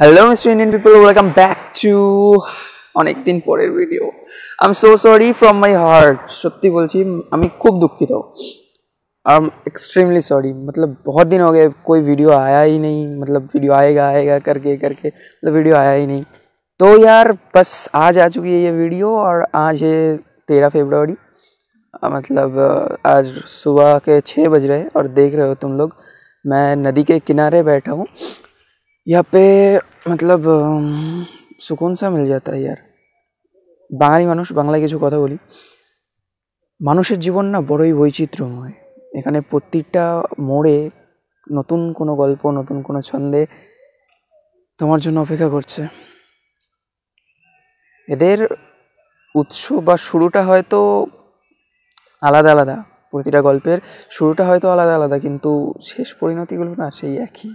hello mister Indian people welcome back to অনেক দিন পরের video I am so sorry from my heart সত্যি বলছি আমি খুব দুঃখিত आई एम एक्सट्रीमली सॉरी मतलब बहुत दिन हो गए कोई वीडियो आया ही नहीं मतलब वीडियो आएगा आएगा करके करके मतलब वीडियो आया ही नहीं तो यार बस आज आ चुकी है ये वीडियो और आज है तेरह फरवरी मतलब आज सुबह के छः बज रहे हैं और देख रहे हो तुम लोग मैं नदी के किनारे बैठा हूँ यहाँ पे मतलब সুকুন সা মিল যাতা ইয়ার বাঙালি মানুষ বাংলায় কিছু কথা বলি মানুষের জীবন না বড়ই বৈচিত্র্যময় এখানে প্রত্যেকটা মোড়ে নতুন কোনো গল্প নতুন কোনো ছন্দে তোমার জন্য অপেক্ষা করছে এদের উৎস বা শুরুটা হয়তো আলাদা আলাদা প্রতিটা গল্পের শুরুটা হয়তো আলাদা আলাদা কিন্তু শেষ পরিণতিগুলো না সেই একই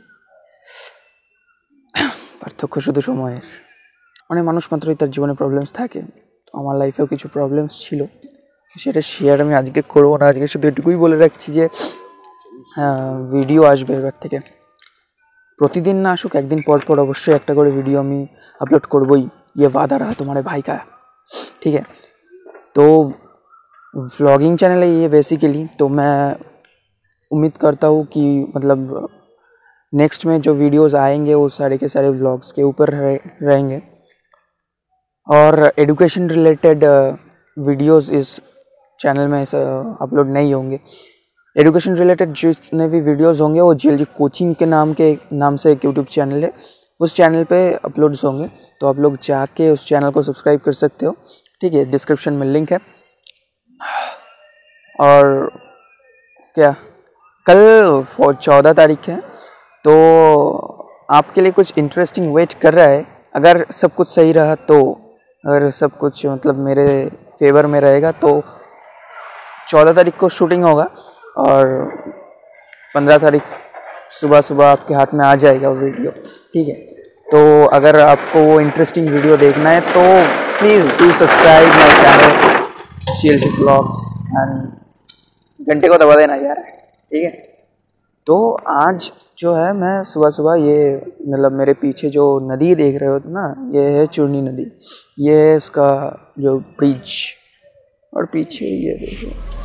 পার্থক্য শুধু সময়ের অনেক মানুষ মাত্রই তার জীবনে প্রবলেমস থাকে তো আমার লাইফেও কিছু প্রবলেমস ছিল সেটা শেয়ার আমি আজকে করবো না আজকে শুধু এটুকুই বলে রাখছি যে ভিডিও আসবে এবার থেকে প্রতিদিন না আসুক একদিন পর পর অবশ্যই একটা করে ভিডিও আমি আপলোড করবই ये वादा रहा तुम्हारे भाई का ठीक है तो व्लॉगिंग चैनल है ये बेसिकली तो मैं उम्मीद करता हूँ कि मतलब नेक्स्ट में जो वीडियोस आएँगे, वो सारे के सारे व्लॉग्स के ऊपर रहेंगे। और एडुकेशन रिलेटेड वीडियोस इस चैनल में अपलोड नहीं होंगे। एडुकेशन रिलेटेड जितने भी वीडियोस होंगे, वो जी कोचिंग के नाम के, नाम से एक यूट्यूब चैनल है। उस चैनल पे अपलोड्स होंगे। तो आप लोग जाके उस चैनल को सब्सक्राइब कर सकते हो। ठीक है डिस्क्रिप्शन में लिंक है। और क्या? कल चौदह तारीख है। तो आपके लिए कुछ इंटरेस्टिंग वेट कर रहा है। अगर सब कुछ सही रहा तो अगर सब कुछ मतलब मेरे फेवर में रहेगा तो चौदह तारीख को शूटिंग होगा और पंद्रह तारीख सुबह सुबह आपके हाथ में आ जाएगा वो वीडियो ठीक है? तो अगर आपको वो इंटरेस्टिंग वीडियो देखना है तो please do subscribe my channel see blogs and घंटे को दबा देना यार, ठीक है? तो आज जो है मैं सुबह सुबह ये मतलब मेरे पीछे जो नदी देख रहे हो ना, ये है चूर्नी नदी। ये है उसका जो ब्रिज। और पीछे ये देखो।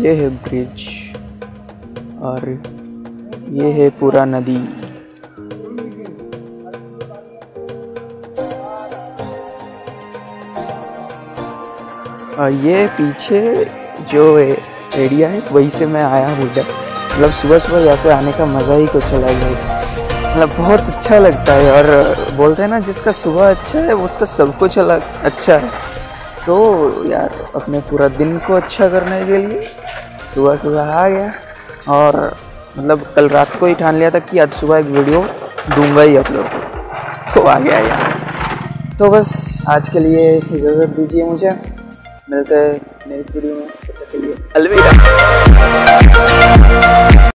ये है ब्रिज और ये है पूरा नदी। और ये पीछे जो एरिया है, वहीं से मैं आया हूँ इधर। मतलब सुबह सुबह यहाँ पे आने का मज़ा ही कुछ अलग है। मतलब बहुत अच्छा लगता है और बोलते हैं ना, जिसका सुबह अच्छा है, उसका सब कुछ अलग अच्छा है। तो यार, अपने पूरा दिन को अच्छा करने के लिए सुबह सुबह आ गया। और मतलब कल रात को ही ठान लिया था कि आज सुबह एक वीडियो दूँगा ही अपलोड तो आ गया यार। तो बस, आज के लिए इजाज़त दीजिए मुझे। मिलते हैं नेक्स्ट वीडियो में। तब तक के लिए अलविदा।